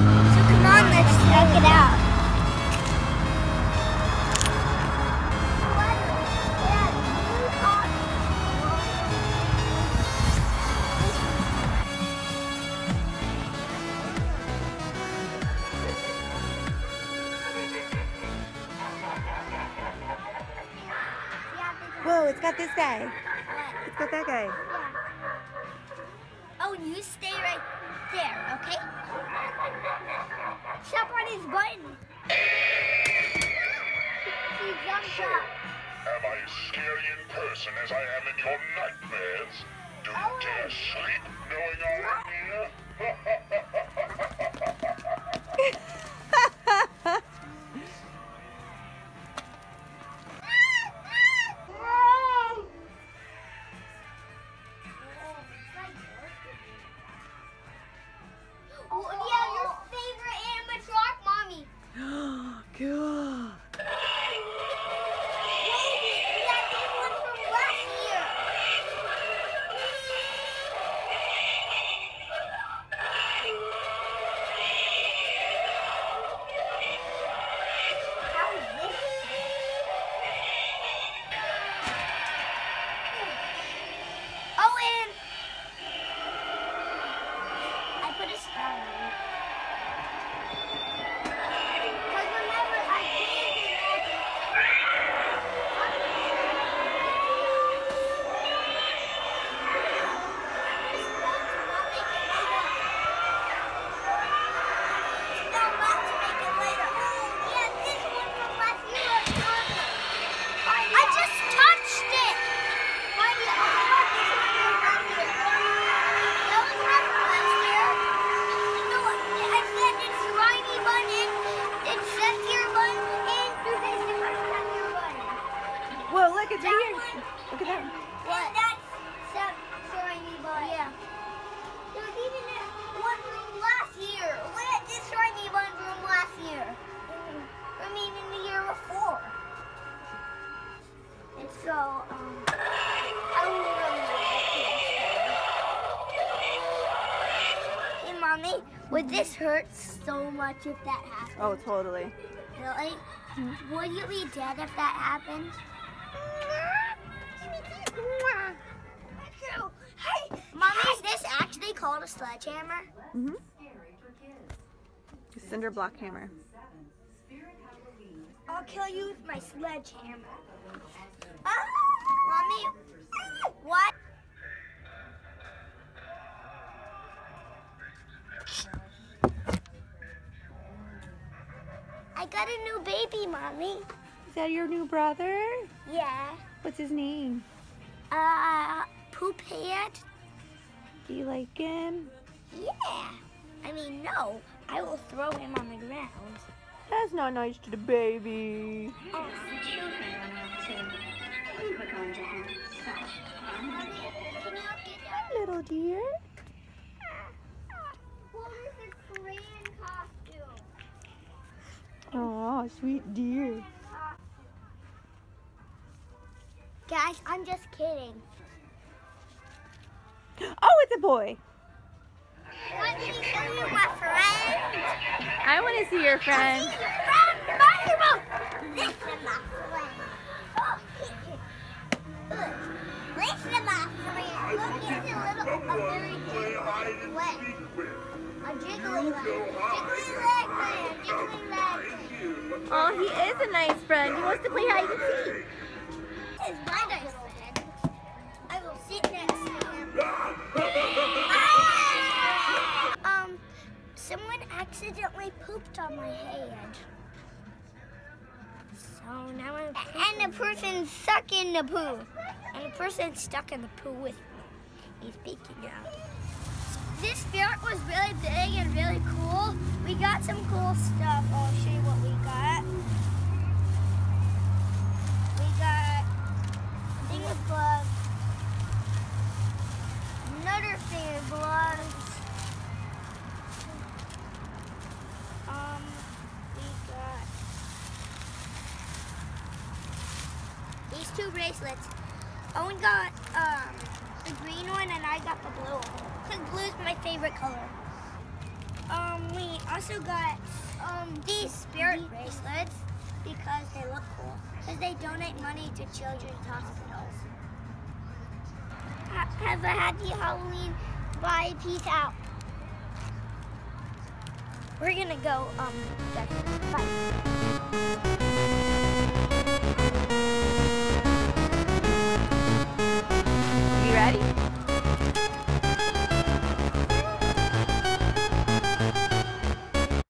So come on, let's check it out. Whoa, it's got this guy. It's got that guy. Oh, you stay right there, okay? Step on his button. He jumped up. Am I as scary in person as I am in your nightmares? Do you oh. dare sleep knowing I'm Hey, mommy, would this hurt so much if that happened? Oh, totally. Really? Would you be dead if that happened? Hey, mommy, is this actually called a sledgehammer? Mm-hmm. Cinder block hammer. I'll kill you with my sledgehammer. Ah, mommy, what? I got a new baby, mommy. Is that your new brother? Yeah. What's his name? Uh, poop head. Do you like him? Yeah. I mean, no. I will throw him on the ground. That's not nice to the baby. Can get Little dear. What is a Korean costume? Oh, sweet dear. Guys, I'm just kidding. Oh, it's a boy. Me show you my friend. I want to see your friend. A very jiggly leg. A jiggly leg. Jiggly leg man. Jiggly leg man. Oh, he is a nice friend. He wants to play hide and seek. This is my nice friend. I will sit next to him. Um, someone accidentally pooped on my head. So now I'm And the person's stuck in the poo. And the person's stuck in the poo with he's peeking out. This spirit was really big and really cool. We got some cool stuff. I'll show you what we got. We got of gloves. Another of gloves. Um, we got these two bracelets. Oh, we got um the green one and I got the blue one. Because blue is my favorite color. Um, we also got um, these spirit bracelets because they look cool. Because they donate money to children's hospitals. Ha- have a happy Halloween. Bye. Peace out. We're gonna go um decorate.